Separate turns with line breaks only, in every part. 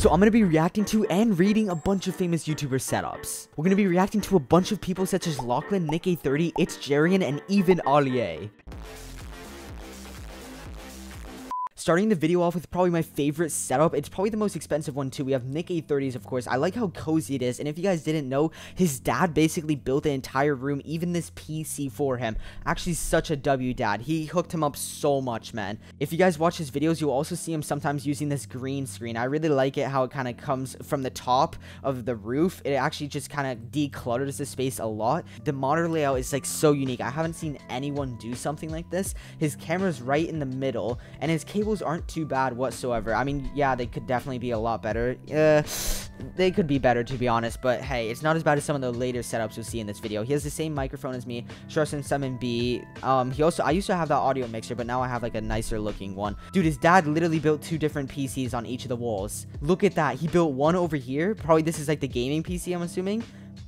So I'm going to be reacting to and reading a bunch of famous YouTuber setups. We're going to be reacting to a bunch of people such as Lachlan, Nick A30, It's Jerian, and even Ali A. Starting the video off with probably my favorite setup. It's probably the most expensive one too. We have Nick A30s, of course. I like how cozy it is. And if you guys didn't know, his dad basically built the entire room, even this PC for him. Actually, such a W dad. He hooked him up so much, man. If you guys watch his videos, you'll also see him sometimes using this green screen. I really like it how it kind of comes from the top of the roof. It actually just kind of declutters the space a lot. The monitor layout is like so unique. I haven't seen anyone do something like this. His camera's right in the middle and his cable aren't too bad whatsoever. I mean, yeah, they could definitely be a lot better. Uh, they could be better, to be honest, but hey, it's not as bad as some of the later setups you'll see in this video. He has the same microphone as me, Shure SM7B. Um, he also, I used to have that audio mixer, but now I have like a nicer looking one. Dude, his dad literally built two different PCs on each of the walls. Look at that. He built one over here. Probably this is like the gaming PC, I'm assuming.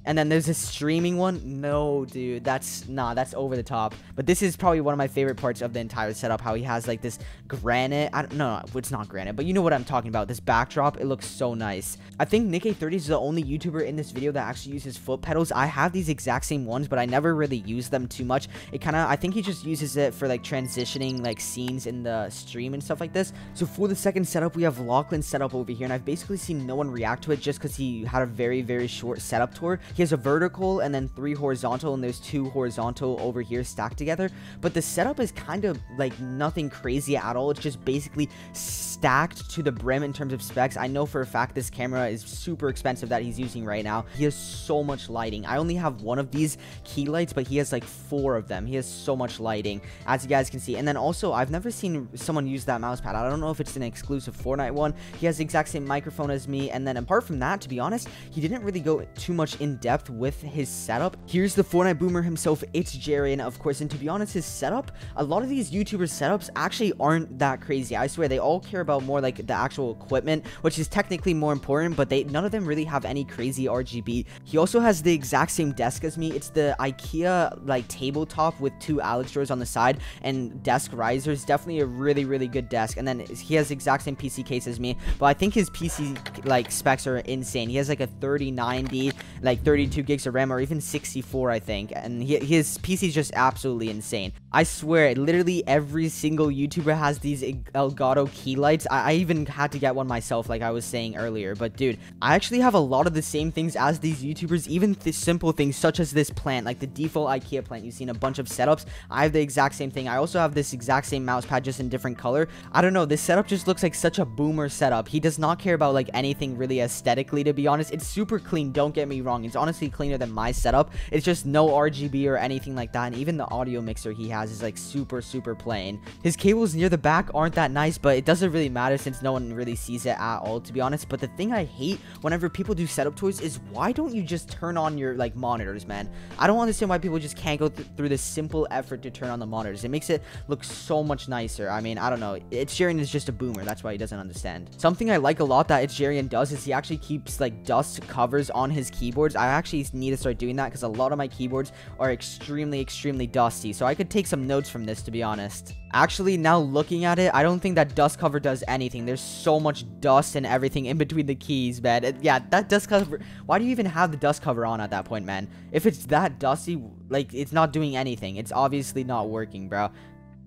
And then there's a streaming one. No, dude, that's nah, that's over the top. But this is probably one of my favorite parts of the entire setup. How he has like this granite. I don't no, no, it's not granite, but you know what I'm talking about. This backdrop, it looks so nice. I think Nick A30 is the only YouTuber in this video that actually uses foot pedals. I have these exact same ones, but I never really use them too much. It kind of, I think he just uses it for like transitioning like scenes in the stream and stuff like this. So for the second setup, we have Lachlan set up over here, and I've basically seen no one react to it just because he had a very very short setup tour. He has a vertical and then three horizontal, and there's two horizontal over here stacked together. But the setup is kind of like nothing crazy at all. It's just basically stacked to the brim in terms of specs. I know for a fact this camera is super expensive that he's using right now. He has so much lighting. I only have one of these key lights, but he has like four of them. He has so much lighting, as you guys can see. And then also, I've never seen someone use that mouse pad. I don't know if it's an exclusive Fortnite one. He has the exact same microphone as me. And then apart from that, to be honest, he didn't really go too much in depth with his setup. Here's the Fortnite boomer himself, it's Jerian, of course, and to be honest, his setup, a lot of these YouTubers' setups actually aren't that crazy. I swear, they all care about more like the actual equipment, which is technically more important, but they none of them really have any crazy RGB. He also has the exact same desk as me. It's the IKEA like tabletop with two Alex drawers on the side and desk risers. Definitely a really, really good desk. And then he has the exact same PC case as me, but I think his PC like specs are insane. He has like a 3090, like 32 gigs of RAM or even 64, I think. And he, his PC is just absolutely insane. I swear, literally every single YouTuber has these Elgato key lights. I, I even had to get one myself, like I was saying earlier. But dude, I actually have a lot of the same things as these YouTubers, even th simple things such as this plant, like the default IKEA plant. You've seen a bunch of setups. I have the exact same thing. I also have this exact same mouse pad, just in different color. I don't know. This setup just looks like such a boomer setup. He does not care about like anything really aesthetically, to be honest. It's super clean. Don't get me wrong. It's honestly cleaner than my setup. It's just no RGB or anything like that. And even the audio mixer he has is like super, super plain. His cables near the back aren't that nice, but it doesn't really matter since no one really sees it at all, to be honest. But the thing I hate whenever people do setup tours is why don't you just turn on your like monitors, man? I don't understand why people just can't go th through this simple effort to turn on the monitors. It makes it look so much nicer. I mean, I don't know. It's Jerian is just a boomer. That's why he doesn't understand. Something I like a lot that It's does is he actually keeps like dust covers on his keyboards. I actually need to start doing that because a lot of my keyboards are extremely, extremely dusty. So I could take some notes from this, to be honest. Actually, now looking at it, I don't think that dust cover does anything. There's so much dust and everything in between the keys, man. It, yeah, that dust cover... Why do you even have the dust cover on at that point, man? If it's that dusty, like, it's not doing anything. It's obviously not working, bro.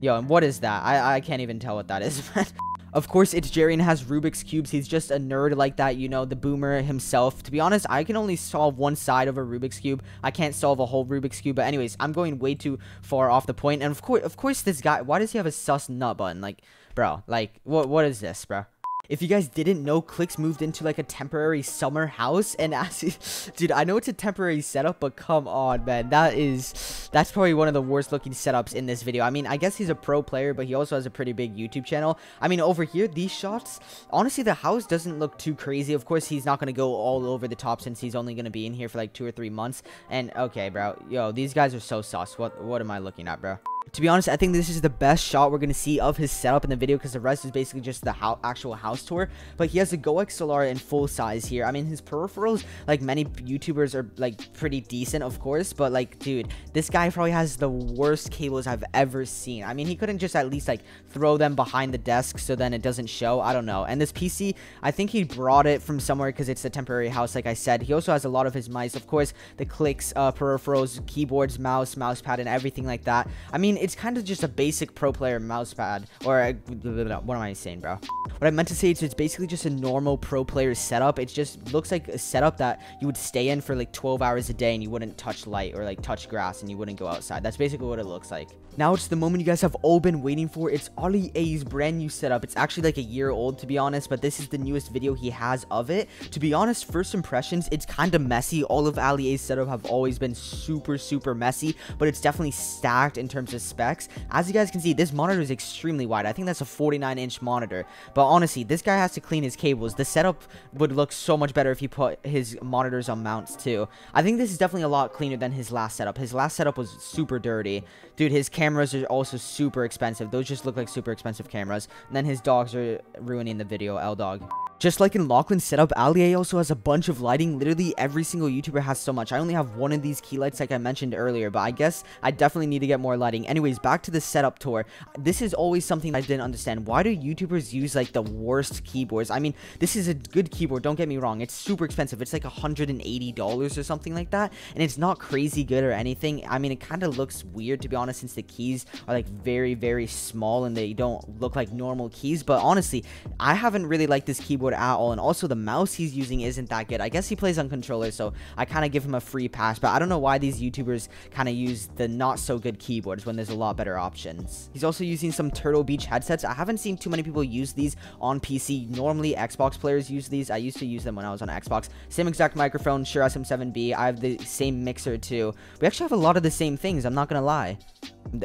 Yo, and what is that? I, I can't even tell what that is, man. Of course, it's Jerian has Rubik's Cubes. He's just a nerd like that, you know, the boomer himself. To be honest, I can only solve one side of a Rubik's Cube. I can't solve a whole Rubik's Cube. But anyways, I'm going way too far off the point. And of course, of course, this guy, why does he have a sus nut button? Like, bro, like, what, what is this, bro? If you guys didn't know, Clix moved into like a temporary summer house, and as dude, I know it's a temporary setup, but come on, man, that is that's probably one of the worst looking setups in this video. I mean, I guess he's a pro player, but he also has a pretty big YouTube channel. I mean, over here, these shots, honestly, the house doesn't look too crazy. Of course, he's not gonna go all over the top since he's only gonna be in here for like two or three months. And okay, bro, yo, these guys are so sus. What what am I looking at, bro? To be honest, I think this is the best shot we're going to see of his setup in the video because the rest is basically just the ho actual house tour, but he has a GoXLR in full size here. I mean, his peripherals, like many YouTubers, are like pretty decent, of course, but like, dude, this guy probably has the worst cables I've ever seen. I mean, he couldn't just at least like throw them behind the desk so then it doesn't show. I don't know. And this PC, I think he brought it from somewhere because it's a temporary house, like I said. He also has a lot of his mice, of course, the Clix, uh, peripherals, keyboards, mouse, mouse pad, and everything like that. I mean, it's kind of just a basic pro player mouse pad, or uh, what am I saying, bro? What I meant to say is it's basically just a normal pro player setup. It just looks like a setup that you would stay in for like 12 hours a day and you wouldn't touch light or like touch grass and you wouldn't go outside. That's basically what it looks like. Now it's the moment you guys have all been waiting for. It's Ali A's brand new setup. It's actually like a year old to be honest, but this is the newest video he has of it. To be honest, first impressions, it's kind of messy. All of Ali A's setup have always been super, super messy, but it's definitely stacked in terms of specs. As you guys can see, this monitor is extremely wide. I think that's a 49 inch monitor, but honestly, this guy has to clean his cables. The setup would look so much better if he put his monitors on mounts too. I think this is definitely a lot cleaner than his last setup. His last setup was super dirty. Dude, his cameras are also super expensive. Those just look like super expensive cameras. And then his dogs are ruining the video, L-Dog. Just like in Lachlan's setup, Ali also has a bunch of lighting. Literally every single YouTuber has so much. I only have one of these key lights like I mentioned earlier, but I guess I definitely need to get more lighting. Anyways, back to the setup tour. This is always something I didn't understand. Why do YouTubers use like the worst keyboards? I mean, this is a good keyboard, don't get me wrong. It's super expensive. It's like $180 or something like that, and it's not crazy good or anything. I mean, it kind of looks weird to be honest since the keys are like very, very small and they don't look like normal keys, but honestly, I haven't really liked this keyboard at all. And also the mouse he's using isn't that good. I guess he plays on controller, so I kind of give him a free pass. But I don't know why these YouTubers kind of use the not so good keyboards when there's a lot better options. He's also using some Turtle Beach headsets. I haven't seen too many people use these on PC. Normally Xbox players use these. I used to use them when I was on Xbox. Same exact microphone, Shure SM7B. I have the same mixer too. We actually have a lot of the same things. I'm not gonna lie.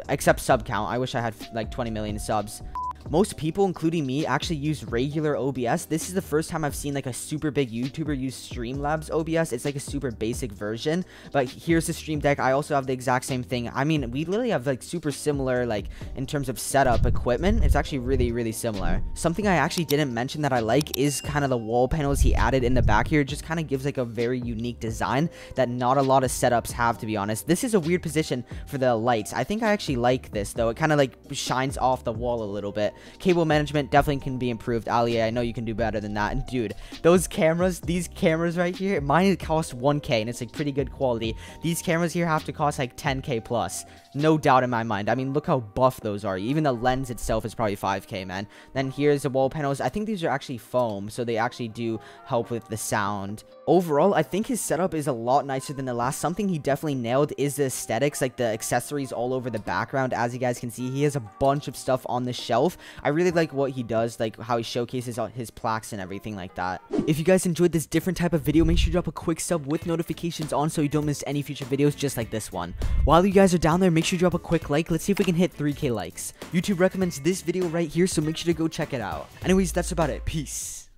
Except sub count. I wish I had like 20 million subs. Most people, including me, actually use regular OBS. This is the first time I've seen like a super big YouTuber use Streamlabs OBS. It's like a super basic version, but here's the Stream Deck. I also have the exact same thing. I mean, we literally have like super similar, like in terms of setup equipment. It's actually really, really similar. Something I actually didn't mention that I like is kind of the wall panels he added in the back here. It just kind of gives like a very unique design that not a lot of setups have, to be honest. This is a weird position for the lights. I think I actually like this though. It kind of like shines off the wall a little bit. Cable management definitely can be improved. Ali, I know you can do better than that. And dude, those cameras, these cameras right here, mine cost 1k and it's like pretty good quality. These cameras here have to cost like 10k plus. No doubt in my mind. I mean, look how buff those are. Even the lens itself is probably 5k, man. Then here's the wall panels. I think these are actually foam, so they actually do help with the sound. Overall, I think his setup is a lot nicer than the last. Something he definitely nailed is the aesthetics, like the accessories all over the background. As you guys can see, he has a bunch of stuff on the shelf. I really like what he does, like how he showcases all his plaques and everything like that. If you guys enjoyed this different type of video, make sure to drop a quick sub with notifications on so you don't miss any future videos just like this one. While you guys are down there, make sure to drop a quick like. Let's see if we can hit 3k likes. YouTube recommends this video right here, so make sure to go check it out. Anyways, that's about it. Peace.